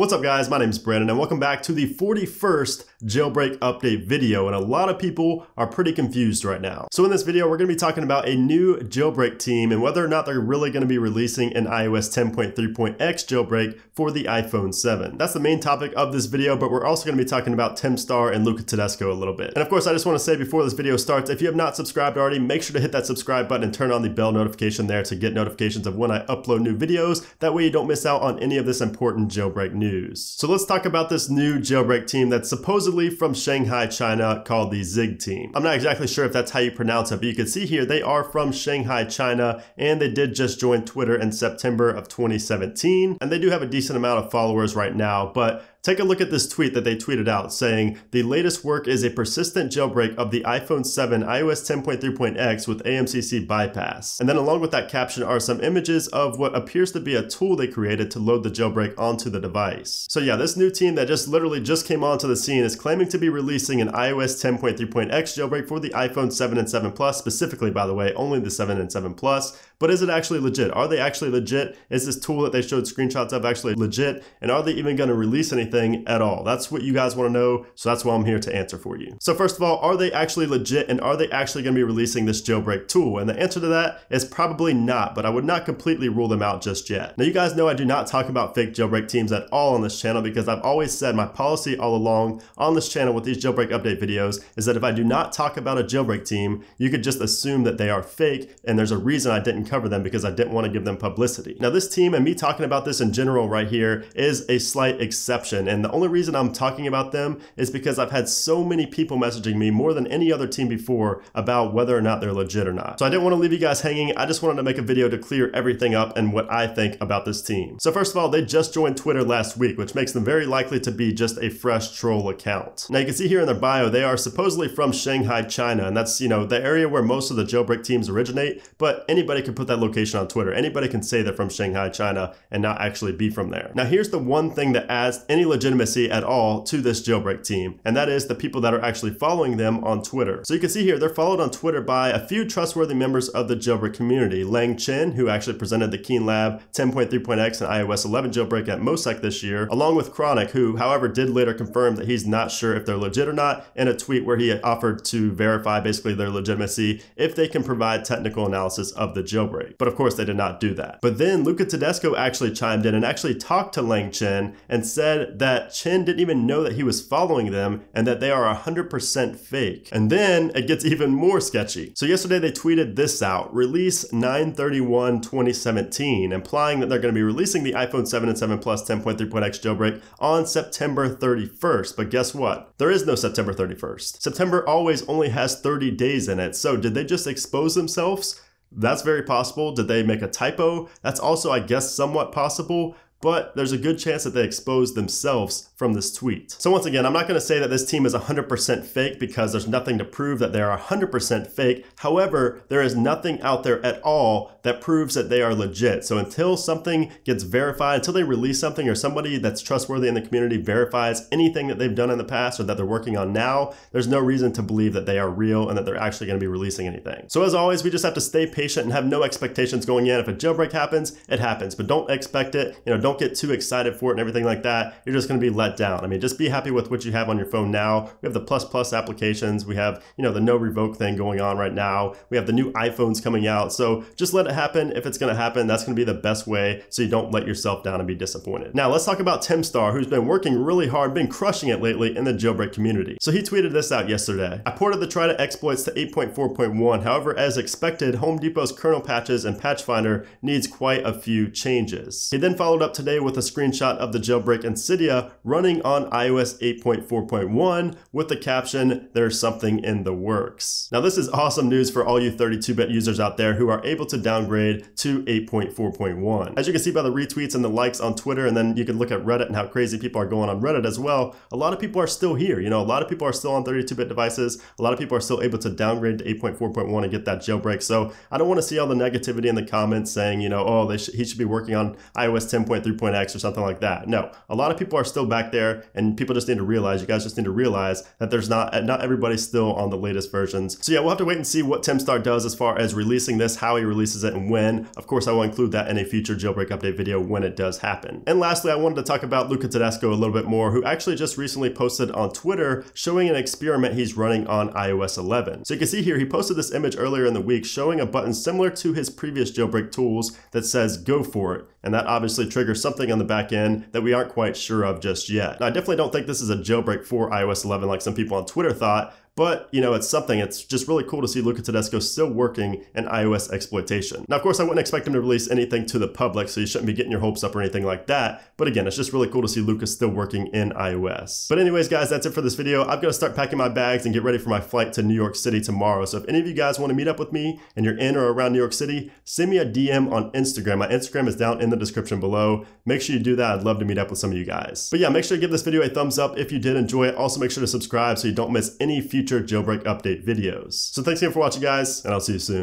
What's up guys, my name is Brandon and welcome back to the 41st jailbreak update video and a lot of people are pretty confused right now. So in this video we're going to be talking about a new jailbreak team and whether or not they're really going to be releasing an iOS 10.3.x jailbreak for the iPhone 7. That's the main topic of this video but we're also going to be talking about Tihmstar and Luca Todesco a little bit. And of course I just want to say before this video starts if you have not subscribed already make sure to hit that subscribe button and turn on the bell notification there to get notifications of when I upload new videos. That way you don't miss out on any of this important jailbreak news news. So let's talk about this new jailbreak team that's supposedly from Shanghai, China called the XigTeam. I'm not exactly sure if that's how you pronounce it, but you can see here they are from Shanghai, China, and they did just join Twitter in September of 2017. And they do have a decent amount of followers right now, but Take a look at this tweet that they tweeted out saying, the latest work is a persistent jailbreak of the iPhone 7 iOS 10.3.x with AMCC bypass. And then along with that caption are some images of what appears to be a tool they created to load the jailbreak onto the device. So yeah, this new team that just literally just came onto the scene is claiming to be releasing an iOS 10.3.x jailbreak for the iPhone 7 and 7 Plus, specifically by the way, only the 7 and 7 Plus. But is it actually legit? Are they actually legit? Is this tool that they showed screenshots of actually legit? And are they even going to release anything at all? That's what you guys want to know, so that's why I'm here to answer for you. So first of all, are they actually legit and are they actually going to be releasing this jailbreak tool? And the answer to that is probably not, but I would not completely rule them out just yet. Now you guys know I do not talk about fake jailbreak teams at all on this channel because I've always said my policy all along on this channel with these jailbreak update videos is that if I do not talk about a jailbreak team, you could just assume that they are fake and there's a reason I didn't cover them because I didn't want to give them publicity. Now this team and me talking about this in general right here is a slight exception and the only reason I'm talking about them is because I've had so many people messaging me more than any other team before about whether or not they're legit or not. So I didn't want to leave you guys hanging. I just wanted to make a video to clear everything up and what I think about this team. So first of all, they just joined Twitter last week, which makes them very likely to be just a fresh troll account. Now you can see here in their bio, they are supposedly from Shanghai, China, and that's, you know, the area where most of the jailbreak teams originate, but anybody can put that location on Twitter. Anybody can say they're from Shanghai, China, and not actually be from there. Now here's the one thing that adds any legitimacy at all to this jailbreak team, and that is the people that are actually following them on Twitter. So you can see here, they're followed on Twitter by a few trustworthy members of the jailbreak community. Liang Chen, who actually presented the Keenlab 10.3.x and iOS 11 jailbreak at MoSec this year, along with Chronic, who, however, did later confirm that he's not sure if they're legit or not in a tweet where he offered to verify basically their legitimacy if they can provide technical analysis of the jailbreak. But of course, they did not do that. But then Luca Todesco actually chimed in and actually talked to Liang Chen and said that Chen didn't even know that he was following them and that they are 100% fake. And then it gets even more sketchy. So yesterday they tweeted this out, release 931 2017, implying that they're going to be releasing the iPhone 7 and 7 Plus 10.3.x jailbreak on September 31st. But guess what? There is no September 31st. September always only has 30 days in it. So did they just expose themselves? That's very possible. Did they make a typo? That's also, I guess, somewhat possible but there's a good chance that they exposed themselves from this tweet. So once again, I'm not gonna say that this team is 100% fake because there's nothing to prove that they are 100% fake. However, there is nothing out there at all that proves that they are legit. So until something gets verified, until they release something or somebody that's trustworthy in the community verifies anything that they've done in the past or that they're working on now, there's no reason to believe that they are real and that they're actually gonna be releasing anything. So as always, we just have to stay patient and have no expectations going in. If a jailbreak happens, it happens, but don't expect it. You know, don't don't get too excited for it and everything like that. You're just going to be let down. I mean, just be happy with what you have on your phone now. We have the plus plus applications. We have, you know, the no revoke thing going on right now. We have the new iPhones coming out. So just let it happen. If it's going to happen, that's going to be the best way so you don't let yourself down and be disappointed. Now, let's talk about Tihmstar, who's been working really hard, been crushing it lately in the jailbreak community. So he tweeted this out yesterday. I ported the Trident exploits to 8.4.1. However, as expected, Home Depot's kernel patches and patch finder needs quite a few changes. He then followed up today with a screenshot of the jailbreak in Cydia running on iOS 8.4.1 with the caption, there's something in the works. Now this is awesome news for all you 32-bit users out there who are able to downgrade to 8.4.1. As you can see by the retweets and the likes on Twitter, and then you can look at Reddit and how crazy people are going on Reddit as well, a lot of people are still here. You know, a lot of people are still on 32-bit devices. A lot of people are still able to downgrade to 8.4.1 and get that jailbreak. So I don't want to see all the negativity in the comments saying, you know, oh, sh he should be working on iOS 10.3.x or something like that. No, a lot of people are still back there and people just need to realize, you guys just need to realize that there's not, not everybody's still on the latest versions. So yeah, we'll have to wait and see what Tihmstar does as far as releasing this, how he releases it and when. Of course, I will include that in a future jailbreak update video when it does happen. And lastly, I wanted to talk about Luca Todesco a little bit more, who actually just recently posted on Twitter showing an experiment he's running on iOS 11. So you can see here, he posted this image earlier in the week showing a button similar to his previous jailbreak tools that says go for it. And that obviously triggers something on the back end that we aren't quite sure of just yet. Now, I definitely don't think this is a jailbreak for iOS 11 like some people on Twitter thought, but, you know, it's something. It's just really cool to see Luca Todesco still working in iOS exploitation. Now, of course, I wouldn't expect him to release anything to the public, so you shouldn't be getting your hopes up or anything like that. But again, it's just really cool to see Luca still working in iOS. But anyways, guys, that's it for this video. I'm going to start packing my bags and get ready for my flight to New York City tomorrow. So if any of you guys want to meet up with me and you're in or around New York City, send me a DM on Instagram. My Instagram is down in the description below. Make sure you do that. I'd love to meet up with some of you guys. But yeah, make sure to give this video a thumbs up if you did enjoy it. Also, make sure to subscribe so you don't miss any future jailbreak update videos. So thanks again for watching guys, and I'll see you soon.